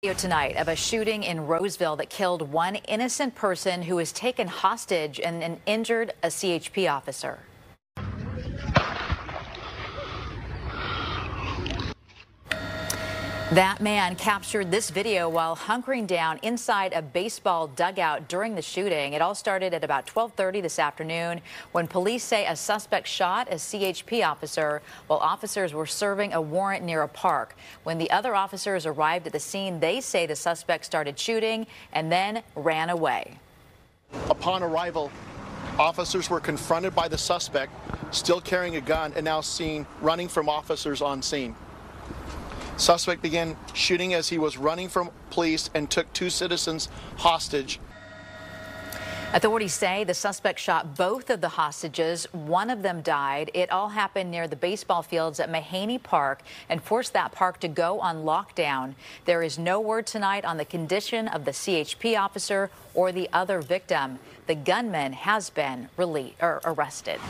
Video tonight of a shooting in Roseville that killed one innocent person who was taken hostage and, and injured a CHP officer. That man captured this video while hunkering down inside a baseball dugout during the shooting. It all started at about 12:30 this afternoon when police say a suspect shot a CHP officer while officers were serving a warrant near a park. When the other officers arrived at the scene, they say the suspect started shooting and then ran away. Upon arrival, officers were confronted by the suspect still carrying a gun and now seen running from officers on scene. Suspect began shooting as he was running from police and took two citizens hostage. Authorities say the suspect shot both of the hostages. One of them died. It all happened near the baseball fields at Mahany Park and forced that park to go on lockdown. There is no word tonight on the condition of the CHP officer or the other victim. The gunman has been released or arrested.